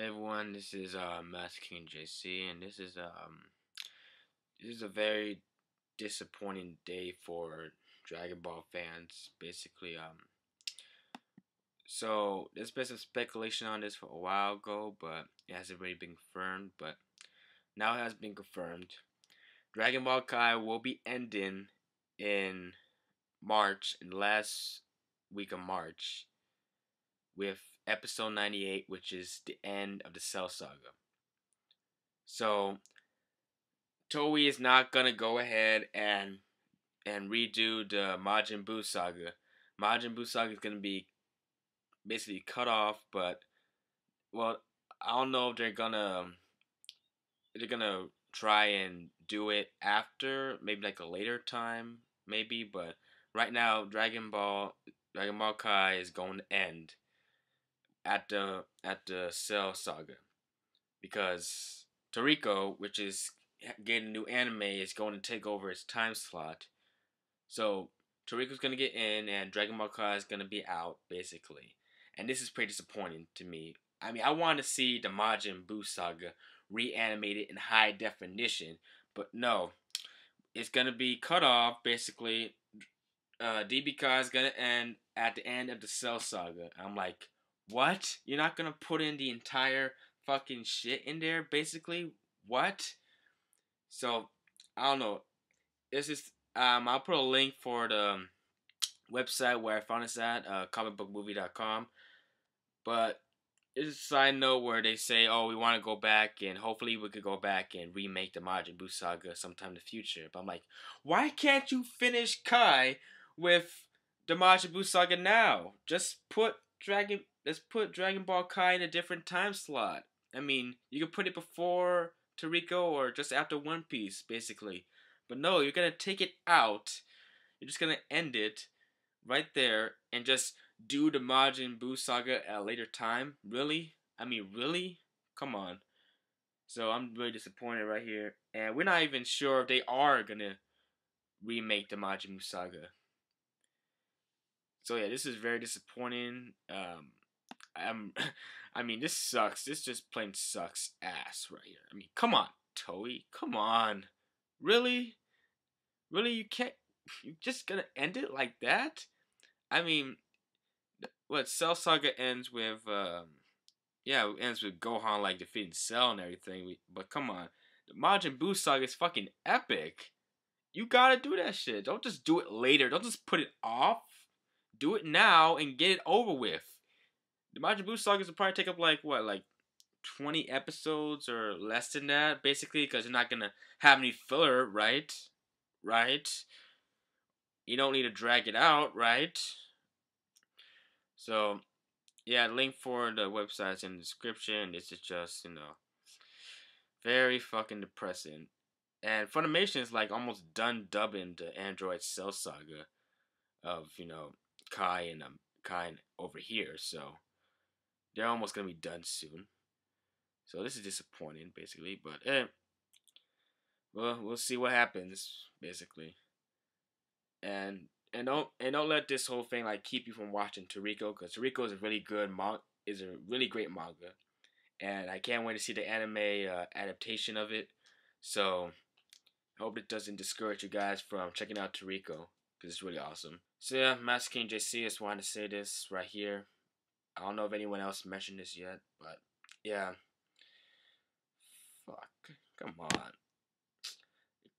everyone, this is uh, Master King JC, and this is um, this is a very disappointing day for Dragon Ball fans. Basically, um, so there's been some speculation on this for a while ago, but it hasn't really been confirmed. But now it has been confirmed. Dragon Ball Kai will be ending in March, in the last week of March, with episode 98, which is the end of the Cell Saga. So, Toei is not gonna go ahead and and redo the Majin Buu saga. Majin Buu saga is gonna be basically cut off, but well, I don't know if they're gonna they're gonna try and do it after maybe like a later time, maybe. But right now, Dragon Ball Dragon Ball Kai is going to end at the at the Cell Saga because Toriko, which is getting a new anime, is going to take over its time slot. So Toriko's gonna get in, and Dragon Ball Kai is gonna be out basically. And this is pretty disappointing to me. I mean, I want to see the Majin Buu saga reanimated in high definition, but no, it's gonna be cut off basically. Uh, DB Kai is gonna end at the end of the Cell Saga. I'm like, what? You're not gonna put in the entire fucking shit in there, basically? What? So I don't know. This is um I'll put a link for the website where I found this at, uh, comicbookmovie.com. But it's a side note where they say, oh, we want to go back and hopefully we could go back and remake the Majin Buu saga sometime in the future. But I'm like, why can't you finish Kai with the Majin Buu saga now? Just put Dragon let's put Dragon Ball Kai in a different time slot. I mean, you could put it before Toriko or just after One Piece, basically. But no, you're gonna take it out. You're just gonna end it right there and just do the Majin Buu saga at a later time. Really? I mean, really? Come on. So I'm really disappointed right here, and we're not even sure if they are gonna remake the Majin Buu saga. So yeah, this is very disappointing. Um, I'm, I mean, this sucks. This just plain sucks ass right here. I mean, come on, Toei, come on, really, really, you can't. You're just gonna end it like that? I mean, what Cell Saga ends with? Um, yeah, it ends with Gohan like defeating Cell and everything. But come on, the Majin Buu saga is fucking epic. You gotta do that shit. Don't just do it later. Don't just put it off. Do it now and get it over with the Majin Buu sagas will probably take up like what, like twenty episodes or less than that, basically, because you're not gonna have any filler, right? Right. You don't need to drag it out, right? So, yeah, link for the website's in the description. This is just, you know, very fucking depressing. And Funimation is like almost done dubbing the Android Cell Saga of, you know, Kai and um, Kai and over here. So, they're almost gonna be done soon. So this is disappointing, basically. But eh, well, we'll see what happens, basically. And and don't and don't let this whole thing like keep you from watching Toriko, because Toriko is a really good manga, is a really great manga, and I can't wait to see the anime uh, adaptation of it. So hope it doesn't discourage you guys from checking out Toriko, because it's really awesome. So yeah, Master King JC just wanted to say this right here. I don't know if anyone else mentioned this yet, but yeah. Fuck. Come on.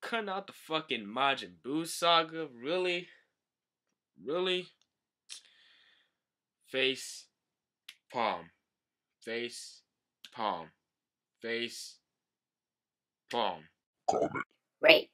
cutting out the fucking Majin Buu saga? Really? Really? Face, palm. Face, palm. Face, palm. Comment. Rate.